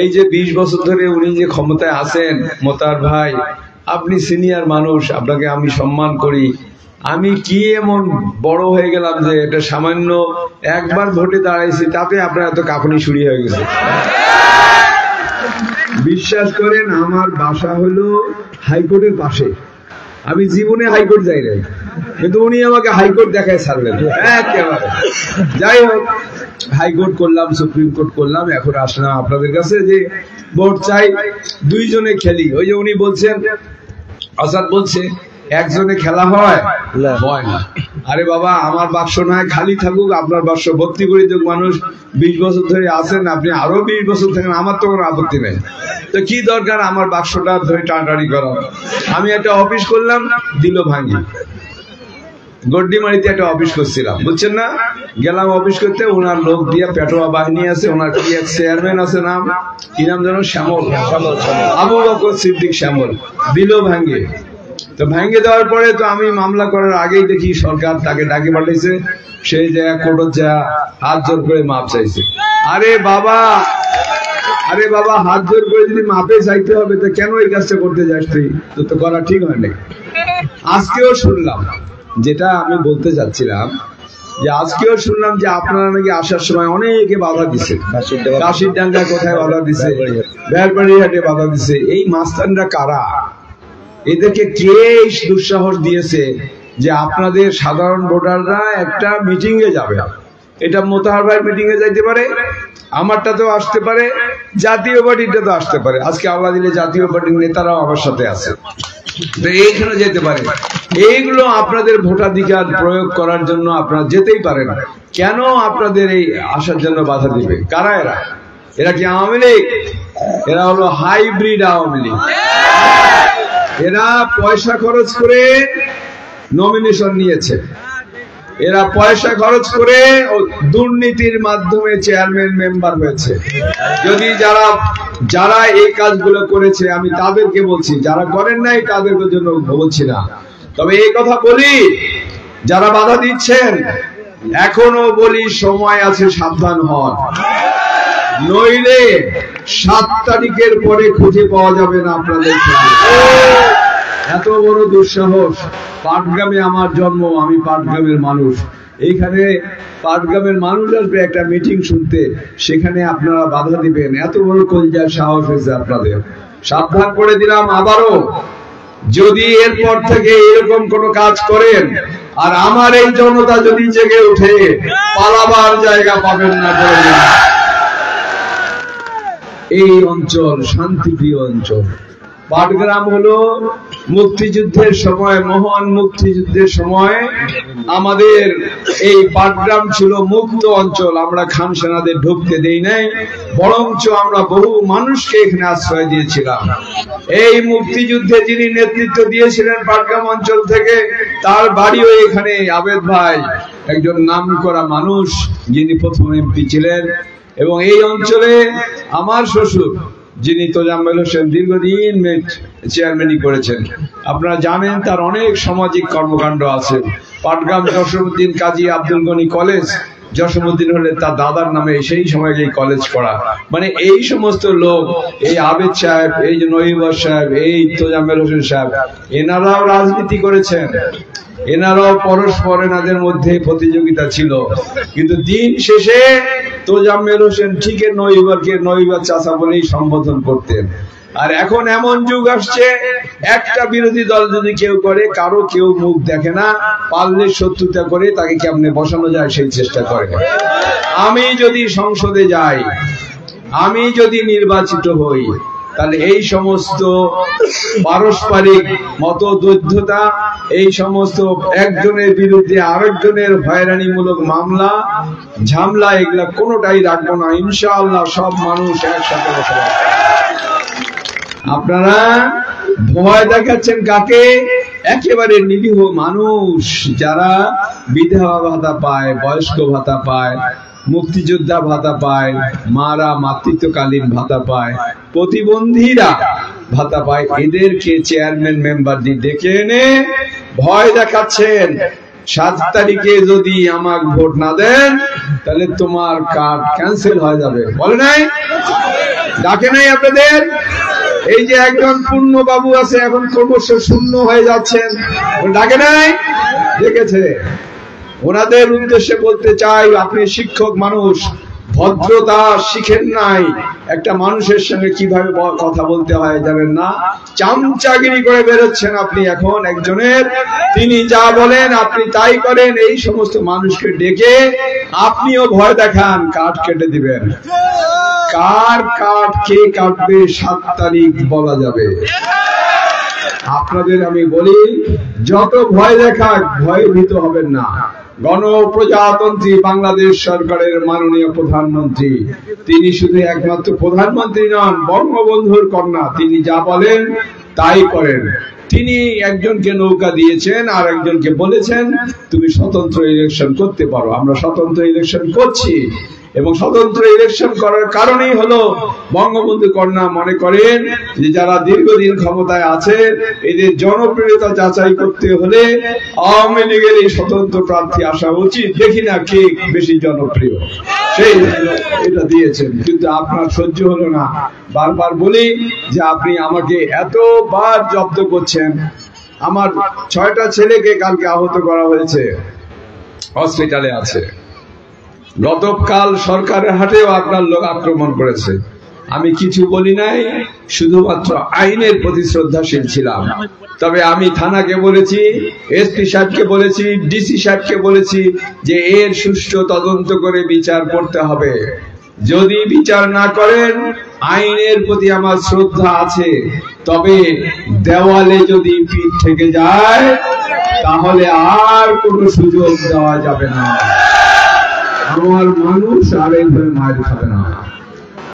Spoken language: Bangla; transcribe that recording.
এই যে বিশ বছর ধরে উনি যে ক্ষমতায় আছেন মোতার ভাই, আপনি সিনিয়র মানুষ, আপনাকে আমি সম্মান করি। আমি কি এমন বড় হয়ে গেলাম যে এটা সামান্য একবার ভোটে দাঁড়াইছি, তাতে আপনার এত কাকুনি শুরু হয়ে গেছে। বিশ্বাস করেন, আমার বাসা হলো হাইকোর্টের পাশে। আমি জীবনে হাইকোর্ট যাই নাই, কিন্তু উনি আমাকে হাইকোর্ট দেখায় একেবারে। যাই হোক হাইকোর্ট করলাম, সুপ্রিম কোর্ট করলাম, এখন আসলাম আপনাদের কাছে যে ভোট চাই, দুইজনে খেলি। ওই যে উনি বলছেন, আসাদ বলছে, একজনে খেলা হয় হয় না। আরে বাবা, আমার বাক্স নয় খালি থাকুক, আপনার বাক্স ভর্তি করে দেখ মানুষ। বিশ বছর ধরে আছেন, আপনি আরও বিশ বছর থাকেন, আমার তো কোনো আপত্তি নেই। তো কি দরকার আমার বাক্সটা ধরে টানাটানি করা আমি একটা অফিস করলাম, দিল ভাঙি। গড্ডিমারিতে একটা অফিস করছিলাম। বুঝছেন না? গেলাম অফিস করতে ওনার লোক দিয়ে পেটোয়া বাহিনী আছে ওনার কি এক চেয়ারম্যান আছে নাম। কি নাম যেন? শ্যামল। আবু বকর সিদ্দিক শ্যামল। দিল ভাঙ্গে তো ভাঙ্গে দেওয়ার পরে তো আমি মামলা করার আগেই দেখি সরকার তাকে ডাকে পাঠিয়েছে। সেই জায়গা কোর্ট যা হাত জোর করে মাপ চাইছে। আরে বাবা! আরে বাবা হাত জোর করে যদি মাপে চাইতে হবে তো কেন এই কাজটা করতে যাস তুই? তো তো করা ঠিক হয় না আজকেও শুনলাম। যেটা আমি বলতে চাচ্ছিলাম যে আজকেও শুনলাম যে আপনারা নাকি আসার সময় অনেকে বাধা দিছে। কাশির ডাঙ্গা কোথায় বাধা দিছে? বেড়বাড়ি হাটে বাধা দিছে। এই মাস্তানরা কারা? এদেরকে কে দুঃসাহস দিয়েছে যে আপনাদের সাধারণ ভোটাররা একটা মিটিং এ যাবে? এটা মোতাহার ভাই মিটিং এ যাইতে পারে আমারটা তো আসতে পারে জাতীয় পার্টিটা তো আসতে পারে। আজকে আল্লাহ দিলে জাতীয় পার্টির নেতারাও আমার সাথে আছে। তো এইখানে যেতে পারে। এইগুলো আপনাদের ভোটাধিকার প্রয়োগ করার জন্য আপনারা যেতেই পারেন। কেন আপনাদের এই আসার জন্য বাধা দিবে? কারা এরা? এরা কি আওয়ামী লীগ? এরা হলো হাইব্রিড আওয়ামী লীগ। এরা পয়সা খরচ করে নমিনেশন নিয়েছে। এরা পয়সা খরচ করে দুর্নীতির মাধ্যমে চেয়ারম্যান মেম্বার হয়েছে। যদি যারা যারা এই কাজগুলো করেছে, আমি তাদেরকে বলছি, যারা করেন নাই তাদের জন্য বলছি না। তবে এই কথা বলি, যারা বাধা দিচ্ছেন, এখনও বলি সময় আছে, সাবধান হন। নইলে সাত তারিখের পরে খুঁজে পাওয়া যাবে না আপনাদের এত বড় দুঃসাহস। পাটগ্রামে আমার জন্ম, আমি পাটগ্রামের মানুষ। এইখানে পাটগ্রামের মানুষ আসবে একটা মিটিং শুনতে, সেখানে আপনারা বাধা দিবেন। এত বড় কলজার সাহস হয়েছে আপনাদের। সাবধান করে দিলাম আবারও। যদি এরপর থেকে এরকম কোন কাজ করেন, আর আমার এই জনতা যদি জেগে উঠে পালাবার জায়গা পাবেন না এই অঞ্চল শান্তিপ্রিয় অঞ্চল। পাটগ্রাম হলো মুক্তিযুদ্ধের সময়, মহান মুক্তিযুদ্ধের সময়। আমাদের এই পাটগ্রাম ছিল মুক্ত অঞ্চল, আমরা খান সেনাদের ঢুকতে দেই নাই, বরঞ্চ আমরা বহু মানুষকে এখানে আশ্রয় দিয়েছিলাম। এই মুক্তিযুদ্ধে যিনি নেতৃত্ব দিয়েছিলেন পাটগ্রাম অঞ্চল থেকে, তার বাড়িও এখানে। আবেদ ভাই, একজন নাম করা মানুষ, যিনি প্রথম এমপি ছিলেন। এবং এই অঞ্চলে আমার শ্বশুর যিনি তোজাম্মেল হোসেন দীর্ঘদিন চেয়ারম্যানই করেছেন। আপনারা জানেন তার অনেক সামাজিক কর্মকাণ্ড আছে। পাটগ্রাম জসীমউদ্দিন কাজী আব্দুল গনি কলেজ। জসীমউদ্দিন হলে তার দাদার নামে সেই সময় এই কলেজ করা। মানে এই সমস্ত লোক, এই আবেদ সাহেব, এই যে নহিবর সাহেব, এই তোজাম্মেল হোসেন সাহেব, এনারাও রাজনীতি করেছেন। এনারাও পরস্পর এনাদের মধ্যে প্রতিযোগিতা ছিল। কিন্তু দিন শেষে তোজাম্মেল হোসেন ঠিকই নইবারকে নইবার চাষা বলেই সম্বোধন করতেন। আর এখন এমন যুগ আসছে, একটা বিরোধী দল যদি কেউ করে, কারও কেউ মুখ দেখে না, পারলে শত্রুতা করে তাকে কেমনে বসানো যায় সেই চেষ্টা করে। আমি যদি সংসদে যাই, আমি যদি নির্বাচিত হই তাহলে এই সমস্ত পারস্পরিক মতদৈধ্যতা এই সমস্ত একজনের বিরুদ্ধে আরেকজনের হয়রানিমূলক মামলা, ঝামলা, এগুলা কোনোটাই রাখব না। ইনশাআল্লাহ সব মানুষ একসাথে বসবাস আপনারা ভয় দেখাচ্ছেন কাকে? একেবারে নিরীহ মানুষ যারা বিধবা ভাতা পায়, বয়স্ক ভাতা পায় মুক্তিযোদ্ধা ভাতা পায়, মারা মাতৃত্বকালীন ভাতা পায়, প্রতিবন্ধীরা ভাতা পায়। এদেরকে চেয়ারম্যান মেম্বার দিয়ে ডেকে এনে ভয় দেখাচ্ছেন। সাত তারিখে যদি আমার ভোট না দেন, তাহলে তোমার কার্ড ক্যান্সেল হয়ে যাবে। বলে নাই? ডাকে নাই আপনাদের? এই যে একজন পূর্ণ বাবু আছে, এখন ক্রমশ শূন্য হয়ে যাচ্ছেন। ডাকে নাই? দেখেছে। ওনাদের উদ্দেশ্যে বলতে চাই, আপনি শিক্ষক মানুষ, ভদ্রতা শিখেন নাই। একটা মানুষের সঙ্গে কীভাবে কথা বলতে হয় জানেন না? চামচাগিরি করে বেরোচ্ছেন আপনি এখন একজনের। তিনি যা বলেন, আপনি তাই করেন, এই সমস্ত মানুষকে ডেকে আপনিও ভয় দেখান, কাঠ কেটে দিবেন। কার কাঠ কে কাটবে, সাত তারিখ বলা যাবে। আপনাদের আমি বলি, যত ভয় দেখাক, ভয় ভীত হবেন না। গণপ্রজাতন্ত্রী বাংলাদেশ সরকারের মাননীয় প্রধানমন্ত্রী। তিনি শুধু একমাত্র প্রধানমন্ত্রী নন, বঙ্গবন্ধুর কন্যা। তিনি যা বলেন তাই করেন। তিনি একজনকে নৌকা দিয়েছেন আর একজনকে বলেছেন, তুমি স্বতন্ত্র ইলেকশন করতে পারো। আমরা স্বতন্ত্র ইলেকশন করছি। এবং স্বতন্ত্র ইলেকশন করার কারণেই হলো বঙ্গবন্ধু কন্যা মনে করেন যে যারা দীর্ঘদিন ক্ষমতায় আছে, এদের জনপ্রিয়তা যাচাই করতে হলে আওয়ামী লীগের এই স্বতন্ত্র প্রার্থী আসা উচিত। দেখি না কে বেশি জনপ্রিয়। সেই এটা দিয়েছেন। কিন্তু আপনার সহ্য হলো না। বারবার বলি যে আপনি আমাকে এতবার জব্দ করছেন। আমার ছয়টা ছেলেকে কালকে আহত করা হয়েছে। হসপিটালে আছে। গতকাল সরকারের হাটেও আপনার লোক আক্রমণ করেছে। আমি কিছু বলি নাই, শুধুমাত্র আইনের প্রতি শ্রদ্ধাশীল ছিলাম। তবে আমি থানাকে বলেছি, এসপি সাহেবকে বলেছি, ডিসি সাহেবকে বলেছি যে এর সুষ্ঠু তদন্ত করে বিচার করতে হবে। যদি বিচার না করেন, আইনের প্রতি আমার শ্রদ্ধা আছে। তবে দেওয়ালে যদি পিঠ থেকে যায়, তাহলে আর কোনো সুযোগ দেওয়া যাবে না। আমার মানুষ আর এইভাবে মায়ের খাবে না